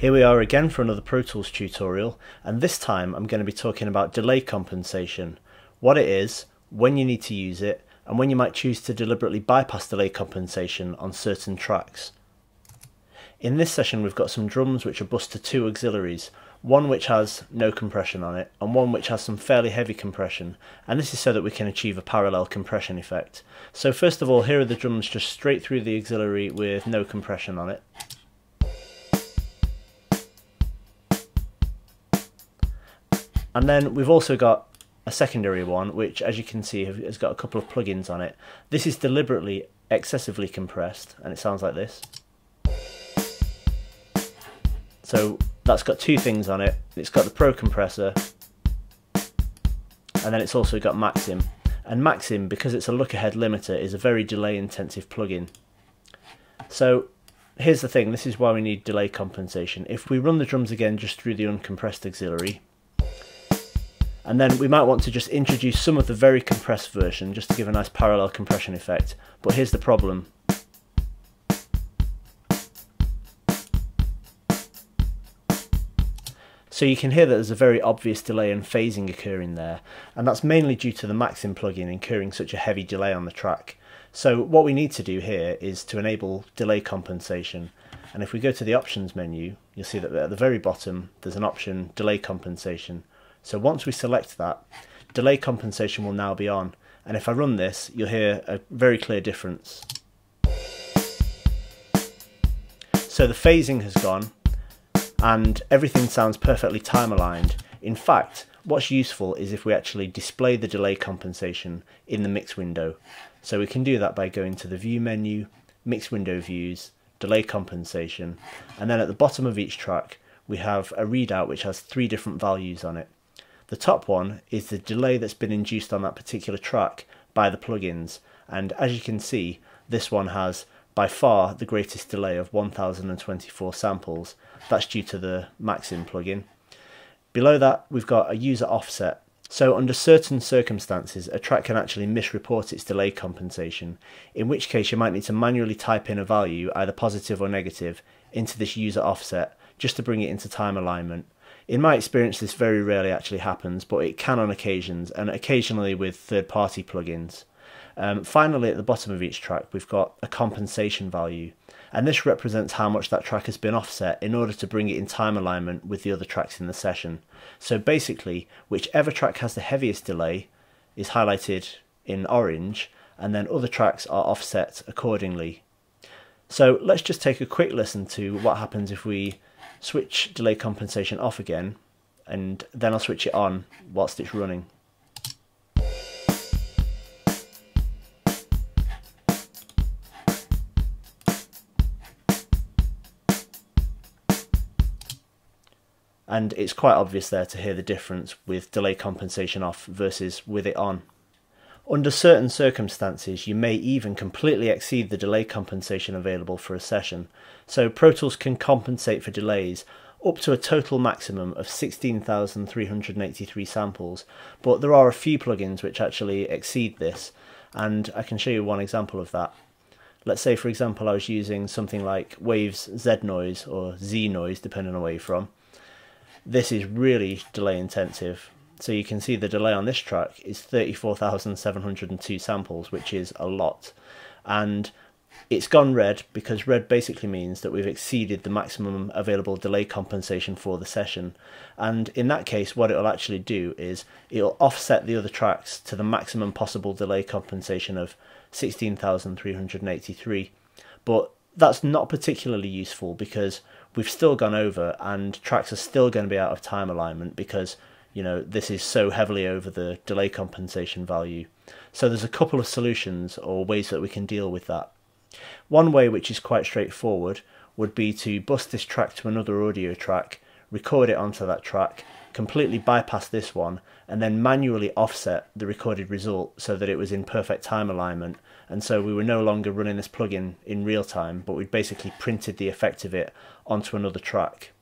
Here we are again for another Pro Tools tutorial and this time I'm going to be talking about delay compensation, what it is, when you need to use it and when you might choose to deliberately bypass delay compensation on certain tracks. In this session we've got some drums which are bused to two auxiliaries, one which has no compression on it and one which has some fairly heavy compression and this is so that we can achieve a parallel compression effect. So first of all here are the drums just straight through the auxiliary with no compression on it. And then we've also got a secondary one, which as you can see has got a couple of plugins on it. This is deliberately excessively compressed, and it sounds like this. So that's got two things on it. It's got the Pro compressor, and then it's also got Maxim. And Maxim, because it's a look-ahead limiter, is a very delay-intensive plugin. So here's the thing, this is why we need delay compensation. If we run the drums again just through the uncompressed auxiliary, and then we might want to just introduce some of the very compressed version just to give a nice parallel compression effect. But here's the problem. So you can hear that there's a very obvious delay and phasing occurring there, and that's mainly due to the Maxim plugin incurring such a heavy delay on the track. So what we need to do here is to enable delay compensation, and if we go to the options menu, you'll see that at the very bottom there's an option delay compensation, so once we select that, delay compensation will now be on. And if I run this, you'll hear a very clear difference. So the phasing has gone and everything sounds perfectly time aligned. In fact, what's useful is if we actually display the delay compensation in the mix window. So we can do that by going to the view menu, mix window views, delay compensation, and then at the bottom of each track we have a readout which has three different values on it. The top one is the delay that's been induced on that particular track by the plugins and as you can see this one has by far the greatest delay of 1024 samples. That's due to the Maxim plugin. Below that we've got a user offset. So under certain circumstances a track can actually misreport its delay compensation, in which case you might need to manually type in a value, either positive or negative, into this user offset just to bring it into time alignment. In my experience, this very rarely actually happens, but it can on occasions, and occasionally with third party plugins. Um, finally, at the bottom of each track, we've got a compensation value, and this represents how much that track has been offset in order to bring it in time alignment with the other tracks in the session. So basically, whichever track has the heaviest delay is highlighted in orange, and then other tracks are offset accordingly. So let's just take a quick listen to what happens if we switch delay compensation off again and then I'll switch it on whilst it's running. And it's quite obvious there to hear the difference with delay compensation off versus with it on. Under certain circumstances, you may even completely exceed the delay compensation available for a session, so Pro Tools can compensate for delays up to a total maximum of 16,383 samples, but there are a few plugins which actually exceed this, and I can show you one example of that. Let's say, for example, I was using something like Waves Z Noise or Z Noise, depending on where you're from. This is really delay intensive, so you can see the delay on this track is 34,702 samples, which is a lot. And it's gone red because red basically means that we've exceeded the maximum available delay compensation for the session. And in that case, what it'll actually do is it'll offset the other tracks to the maximum possible delay compensation of 16,383. But that's not particularly useful because we've still gone over and tracks are still going to be out of time alignment because you know, this is so heavily over the delay compensation value. So there's a couple of solutions or ways that we can deal with that. One way, which is quite straightforward, would be to bust this track to another audio track, record it onto that track, completely bypass this one, and then manually offset the recorded result so that it was in perfect time alignment. And so we were no longer running this plugin in real time, but we'd basically printed the effect of it onto another track.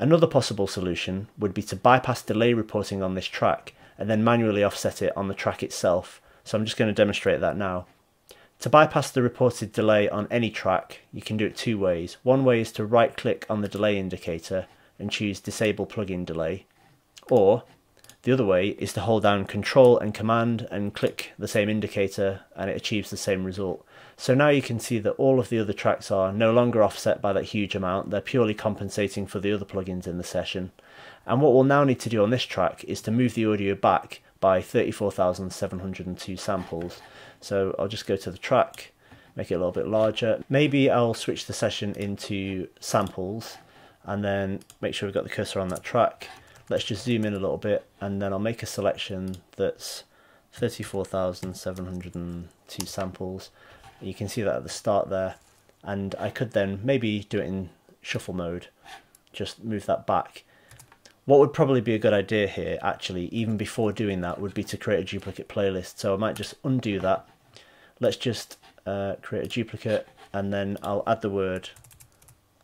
Another possible solution would be to bypass delay reporting on this track and then manually offset it on the track itself. So I'm just going to demonstrate that now. To bypass the reported delay on any track, you can do it two ways. One way is to right click on the delay indicator and choose disable plugin delay, or the other way is to hold down control and command and click the same indicator and it achieves the same result. So now you can see that all of the other tracks are no longer offset by that huge amount, they're purely compensating for the other plugins in the session. And what we'll now need to do on this track is to move the audio back by 34,702 samples. So I'll just go to the track, make it a little bit larger. Maybe I'll switch the session into samples and then make sure we've got the cursor on that track. Let's just zoom in a little bit and then I'll make a selection that's 34,702 samples. You can see that at the start there and I could then maybe do it in shuffle mode, just move that back. What would probably be a good idea here actually even before doing that would be to create a duplicate playlist so I might just undo that. Let's just uh, create a duplicate and then I'll add the word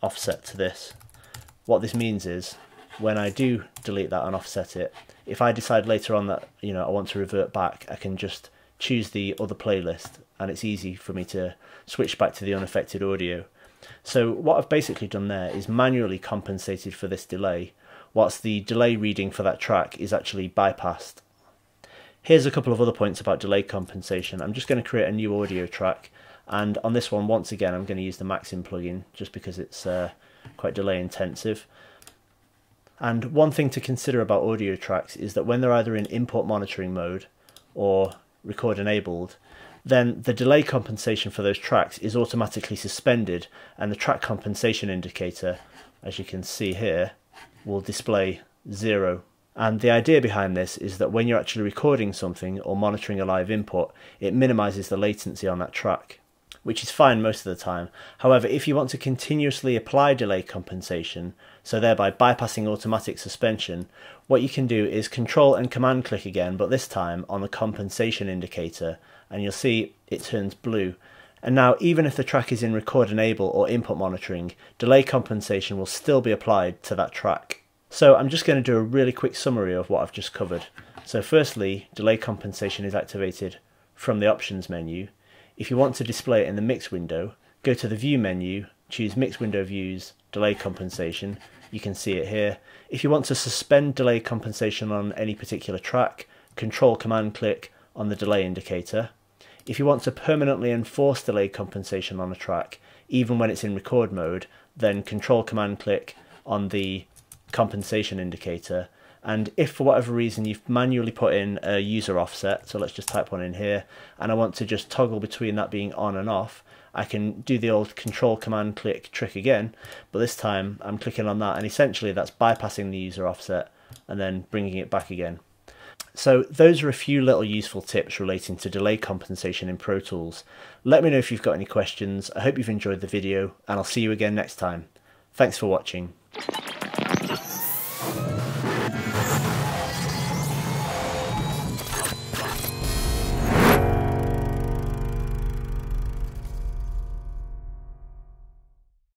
offset to this. What this means is when I do delete that and offset it, if I decide later on that you know I want to revert back, I can just choose the other playlist and it's easy for me to switch back to the unaffected audio. So what I've basically done there is manually compensated for this delay, whilst the delay reading for that track is actually bypassed. Here's a couple of other points about delay compensation. I'm just going to create a new audio track and on this one once again I'm going to use the Maxim plugin just because it's uh, quite delay intensive. And one thing to consider about audio tracks is that when they're either in input monitoring mode or record enabled, then the delay compensation for those tracks is automatically suspended and the track compensation indicator, as you can see here, will display zero. And the idea behind this is that when you're actually recording something or monitoring a live input, it minimizes the latency on that track which is fine most of the time. However, if you want to continuously apply delay compensation, so thereby bypassing automatic suspension, what you can do is control and command click again, but this time on the compensation indicator, and you'll see it turns blue. And now, even if the track is in record enable or input monitoring, delay compensation will still be applied to that track. So I'm just going to do a really quick summary of what I've just covered. So firstly, delay compensation is activated from the options menu. If you want to display it in the mix window, go to the view menu, choose mix window views, delay compensation. You can see it here. If you want to suspend delay compensation on any particular track, control command click on the delay indicator. If you want to permanently enforce delay compensation on a track, even when it's in record mode, then control command click on the compensation indicator and if for whatever reason you've manually put in a user offset, so let's just type one in here, and I want to just toggle between that being on and off, I can do the old control command click trick again, but this time I'm clicking on that and essentially that's bypassing the user offset and then bringing it back again. So those are a few little useful tips relating to delay compensation in Pro Tools. Let me know if you've got any questions. I hope you've enjoyed the video and I'll see you again next time. Thanks for watching.